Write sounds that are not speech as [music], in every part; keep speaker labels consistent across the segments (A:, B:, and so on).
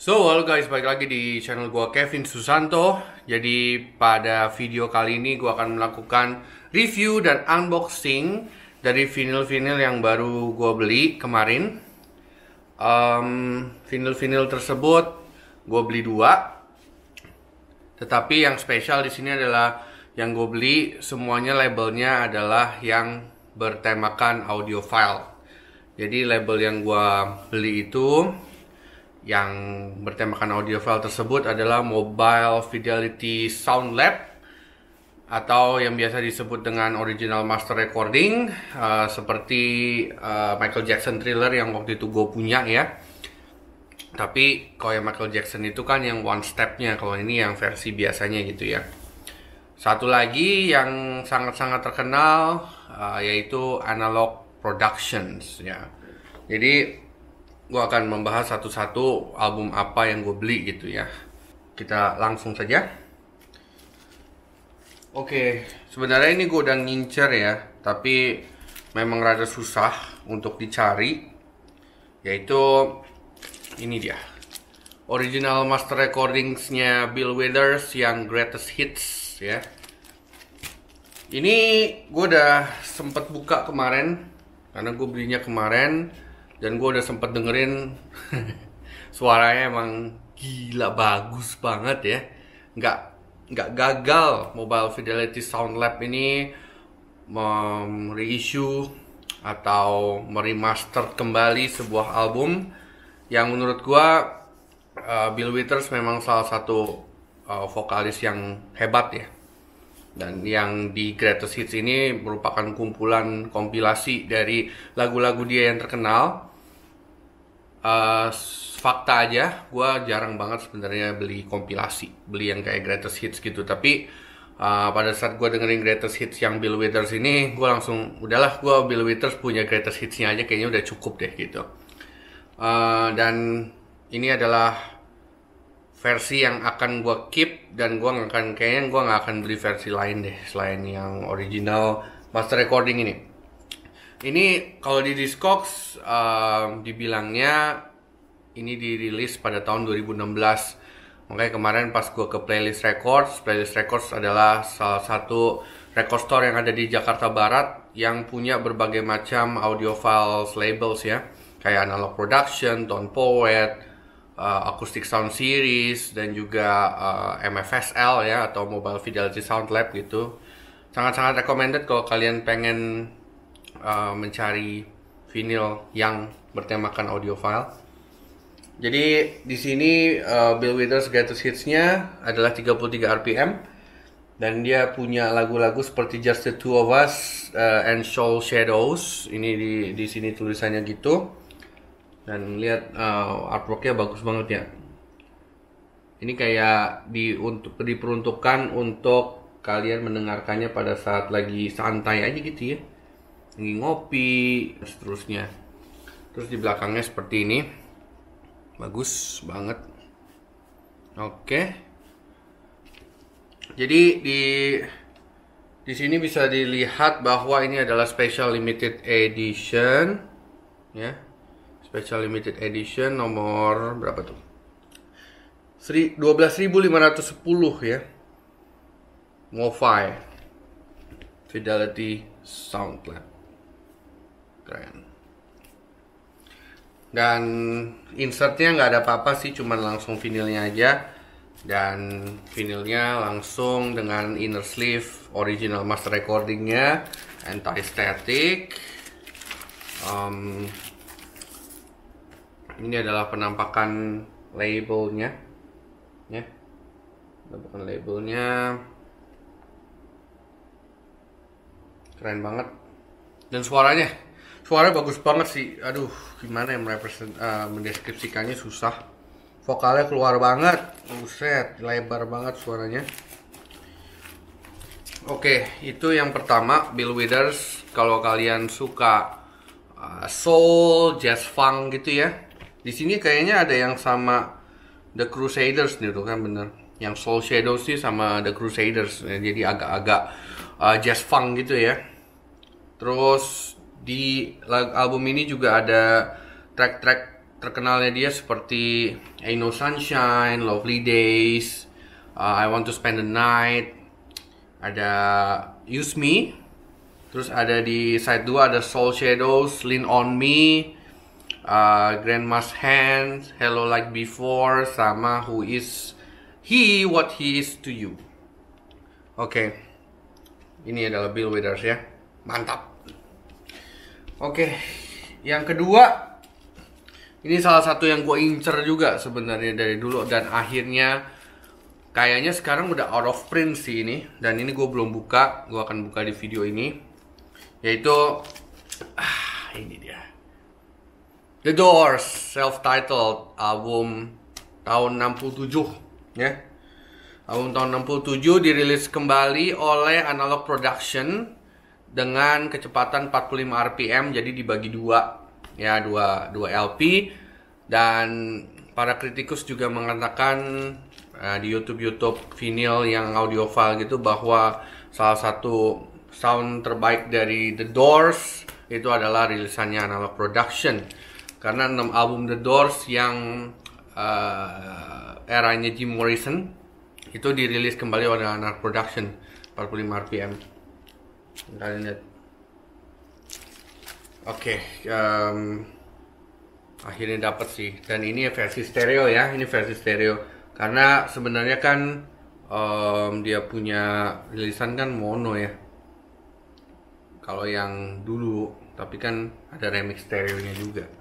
A: So, halo guys, balik lagi di channel gua Kevin Susanto. Jadi, pada video kali ini gua akan melakukan review dan unboxing dari vinyl-vinyl yang baru gua beli kemarin. Um, vinyl-vinyl tersebut gua beli dua. Tetapi yang spesial di sini adalah yang gue beli semuanya labelnya adalah yang bertemakan audio file. Jadi label yang gua beli itu yang bertemakan audio file tersebut adalah Mobile Fidelity Sound Lab atau yang biasa disebut dengan original master recording uh, seperti uh, Michael Jackson Thriller yang waktu itu gue punya ya. Tapi kalau yang Michael Jackson itu kan yang one stepnya kalau ini yang versi biasanya gitu ya. Satu lagi yang sangat-sangat terkenal uh, yaitu Analog Productions ya. Jadi gue akan membahas satu-satu album apa yang gue beli gitu ya. Kita langsung saja. Oke, sebenarnya ini gue udah ngincer ya, tapi memang rada susah untuk dicari. Yaitu ini dia. Original master recordingsnya Bill Withers yang greatest hits ya. Ini gue udah sempet buka kemarin karena gue belinya kemarin dan gue udah sempet dengerin [laughs] suaranya emang gila bagus banget ya. Nggak nggak gagal Mobile Fidelity Sound Lab ini reissue atau meremaster kembali sebuah album yang menurut gue uh, Bill Withers memang salah satu uh, vokalis yang hebat ya dan yang di Greatest Hits ini merupakan kumpulan kompilasi dari lagu-lagu dia yang terkenal. Uh, fakta aja gue jarang banget sebenarnya beli kompilasi beli yang kayak greatest hits gitu. Tapi uh, pada saat gue dengerin greatest hits yang Bill Withers ini gue langsung udahlah gue Bill Withers punya greatest hitsnya aja kayaknya udah cukup deh gitu. Uh, dan ini adalah versi yang akan gue keep dan gue nggak akan kayaknya gue nggak akan beli versi lain deh selain yang original master recording ini ini kalau di Discogs uh, dibilangnya ini dirilis pada tahun 2016. Makanya kemarin pas gue ke Playlist Records, Playlist Records adalah salah satu record store yang ada di Jakarta Barat yang punya berbagai macam audio files labels ya. Kayak Analog Production, Tone Poet, uh, Acoustic Sound Series, dan juga uh, MFSL ya atau Mobile Fidelity Sound Lab gitu. Sangat-sangat recommended kalau kalian pengen uh, mencari vinyl yang bertemakan audio file. Jadi di sini uh, Bill Withers Greatest Hits-nya adalah 33 RPM dan dia punya lagu-lagu seperti Just the Two of Us uh, and Shoal Shadows. Ini di di sini tulisannya gitu. Dan lihat uh, artworknya bagus banget ya. Ini kayak di untuk diperuntukkan untuk kalian mendengarkannya pada saat lagi santai aja gitu ya. Lagi ngopi seterusnya. Terus di belakangnya seperti ini. Bagus banget. Oke. Jadi di di sini bisa dilihat bahwa ini adalah special limited edition ya special limited edition nomor berapa tuh? 12.510 ya. MoFi. Fidelity Sound Lab keren. Dan insertnya nggak ada apa-apa sih cuman langsung vinilnya aja. Dan vinilnya langsung dengan inner sleeve original master recordingnya anti static um, ini adalah penampakan labelnya. Ya. Penampakan labelnya. Keren banget. Dan suaranya. Suaranya bagus banget sih. Aduh gimana yang merepresent uh, mendeskripsikannya susah. Vokalnya keluar banget. Buset lebar banget suaranya. Oke itu yang pertama Bill Withers. Kalau kalian suka uh, soul jazz funk gitu ya di sini kayaknya ada yang sama The Crusaders nih tuh kan bener. Yang Soul Shadows sih sama The Crusaders. Jadi agak-agak uh, jazz funk gitu ya. Terus di album ini juga ada track-track terkenalnya dia seperti Ain't No Sunshine, Lovely Days, uh, I Want to Spend the Night, ada Use Me, terus ada di side 2 ada Soul Shadows, Lean On Me, uh, Grandma's Hand, Hello Like Before, sama Who Is He What He Is to You. Oke, okay. ini adalah Bill Withers ya, mantap. Oke, okay. yang kedua, ini salah satu yang gue incer juga sebenarnya dari dulu dan akhirnya kayaknya sekarang udah out of print sih ini dan ini gue belum buka, gue akan buka di video ini, yaitu ah ini dia The Doors self-titled album tahun 67 ya. Album tahun 67 dirilis kembali oleh Analog Production dengan kecepatan 45 RPM jadi dibagi dua ya dua dua LP dan para kritikus juga mengatakan uh, di YouTube YouTube vinyl yang audio file gitu bahwa salah satu sound terbaik dari The Doors itu adalah rilisannya Analog Production karena 6 album The Doors yang uh, eranya Jim Morrison itu dirilis kembali oleh Anar Production 45 RPM kalian lihat. Oke akhirnya dapat sih. Dan ini versi stereo ya ini versi stereo. Karena sebenarnya kan um, dia punya rilisan kan mono ya. Kalau yang dulu tapi kan ada remix stereonya juga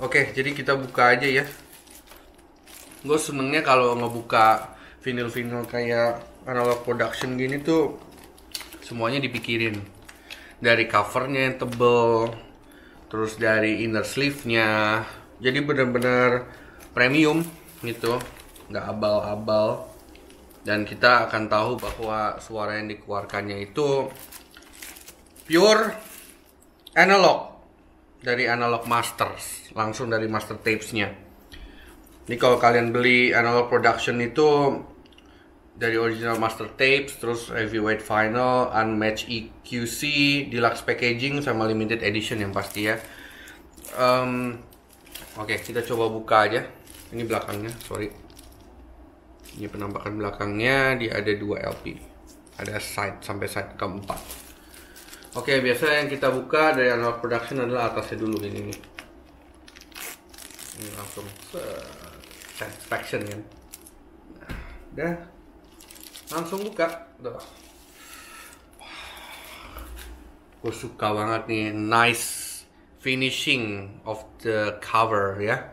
A: Oke, jadi kita buka aja ya. Gue senengnya kalau ngebuka vinyl-vinyl kayak analog production gini tuh semuanya dipikirin. Dari covernya yang tebel, terus dari inner sleeve-nya. Jadi bener-bener premium gitu, nggak abal-abal. Dan kita akan tahu bahwa suara yang dikeluarkannya itu pure analog dari Analog Masters, langsung dari master tapesnya. Ini kalau kalian beli Analog Production itu dari original master tapes, terus heavyweight final, unmatched EQC, deluxe packaging, sama limited edition yang pasti ya. Um, Oke, okay, kita coba buka aja. Ini belakangnya, sorry. Ini penampakan belakangnya, dia ada dua LP. Ada side sampai side keempat. Oke, biasa yang kita buka dari analog production adalah atasnya dulu ini nih. Ini langsung satisfaction kan. Udah. Langsung buka. Udah. Gue suka banget nih nice finishing of the cover ya.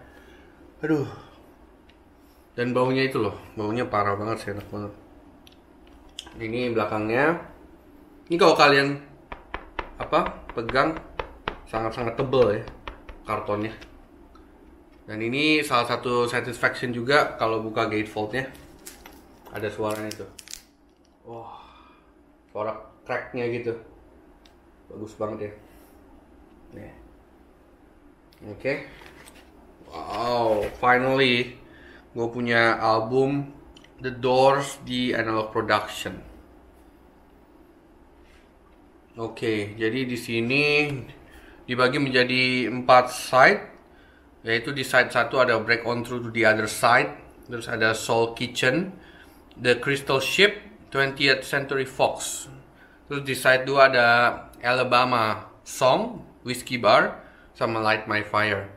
A: Aduh. Dan baunya itu loh, baunya parah banget sih enak banget. Ini belakangnya. Ini kalau kalian apa pegang sangat-sangat tebel ya kartonnya. Dan ini salah satu satisfaction juga kalau buka gatefoldnya ada suaranya itu. Wah suara cracknya gitu. Bagus banget ya. Oke. Okay. wow finally gue punya album The Doors di Analog Production Oke, jadi di sini dibagi menjadi empat side, yaitu di side satu ada Break On Through to the Other Side, terus ada Soul Kitchen, The Crystal Ship, 20th Century Fox. Terus di side 2 ada Alabama Song, Whiskey Bar, sama Light My Fire.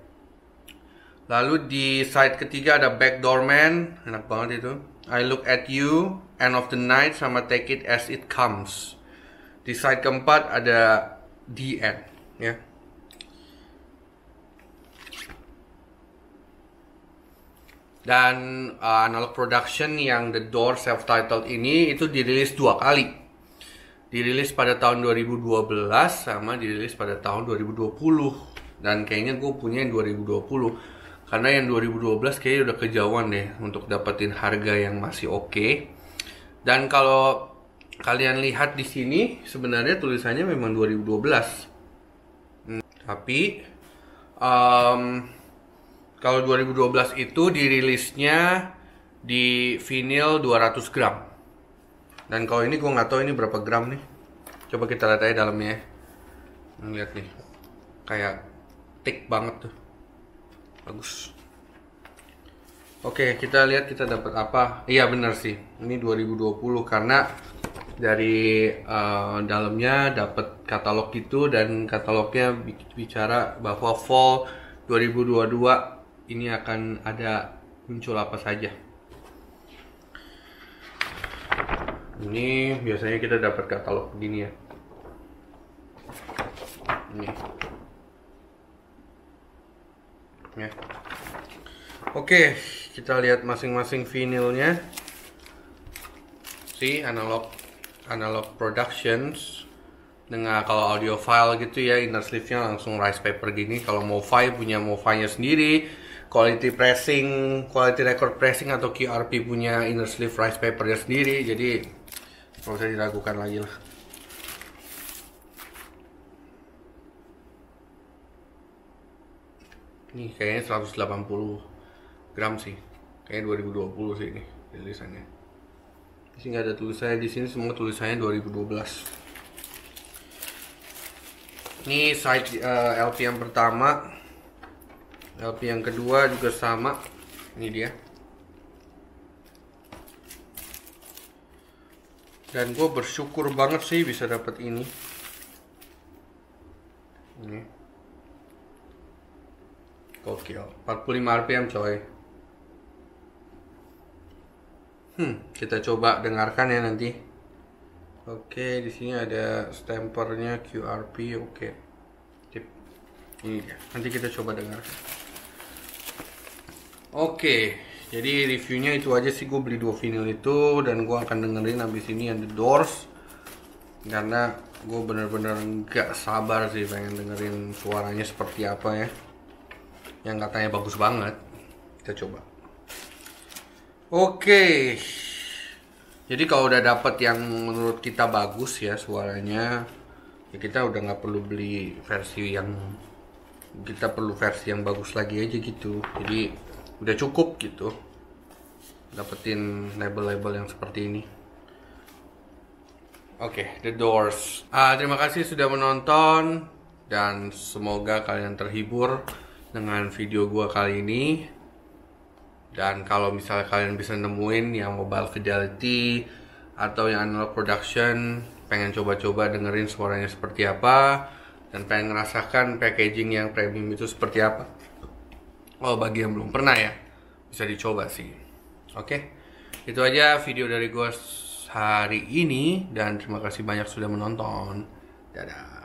A: Lalu di side ketiga ada Backdoor Man, enak banget itu. I Look at You, End of the Night, sama Take It As It Comes. Di slide keempat ada DN ya. Dan uh, analog production yang The Door self-titled ini itu dirilis dua kali. Dirilis pada tahun 2012 sama dirilis pada tahun 2020. Dan kayaknya gue punya yang 2020. Karena yang 2012 kayaknya udah kejauhan deh untuk dapetin harga yang masih oke. Okay. Dan kalau kalian lihat di sini sebenarnya tulisannya memang 2012 hmm, tapi um, kalau 2012 itu dirilisnya di vinyl 200 gram. Dan kalau ini gue nggak tahu ini berapa gram nih. Coba kita lihat aja dalamnya ya. Lihat nih. Kayak thick banget tuh. Bagus. Oke, kita lihat kita dapat apa. Iya benar sih. Ini 2020 karena dari uh, dalamnya dapat katalog itu dan katalognya bicara bahwa fall 2022 ini akan ada muncul apa saja. Ini biasanya kita dapat katalog begini ya. Ini. Ya. Oke, kita lihat masing-masing vinilnya. Si analog analog productions dengan kalau audio file gitu ya inner sleeve-nya langsung rice paper gini. Kalau mau file punya mau file-nya sendiri. Quality pressing quality record pressing atau QRP punya inner sleeve rice paper-nya sendiri. Jadi nggak usah diragukan lagi lah. Ini kayaknya 180 gram sih. Kayaknya 2020 sih ini tulisannya di sini ada tulisannya di sini semua tulisannya 2012 ini side uh, eh, LP yang pertama. LP yang kedua juga sama. Ini dia. Dan gue bersyukur banget sih bisa dapat ini. Ini. Gokil. 45 rpm coy Hmm, kita coba dengarkan ya nanti. Oke, di sini ada stampernya QRP. Oke. Tip. Ini dia. Nanti kita coba dengarkan. Oke, jadi reviewnya itu aja sih gue beli dua vinyl itu dan gue akan dengerin habis ini yang The Doors karena gue bener-bener gak sabar sih pengen dengerin suaranya seperti apa ya yang katanya bagus banget kita coba Oke. Jadi kalau udah dapet yang menurut kita bagus ya suaranya, ya kita udah nggak perlu beli versi yang kita perlu versi yang bagus lagi aja gitu. Jadi udah cukup gitu. Dapetin label-label yang seperti ini. Oke, okay, The Doors. Uh, terima kasih sudah menonton dan semoga kalian terhibur dengan video gua kali ini. Dan kalau misalnya kalian bisa nemuin yang mobile fidelity atau yang analog production, pengen coba-coba dengerin suaranya seperti apa dan pengen ngerasakan packaging yang premium itu seperti apa. Oh, bagi yang belum pernah ya, bisa dicoba sih. Oke. Itu aja video dari gue hari ini dan terima kasih banyak sudah menonton. Dadah.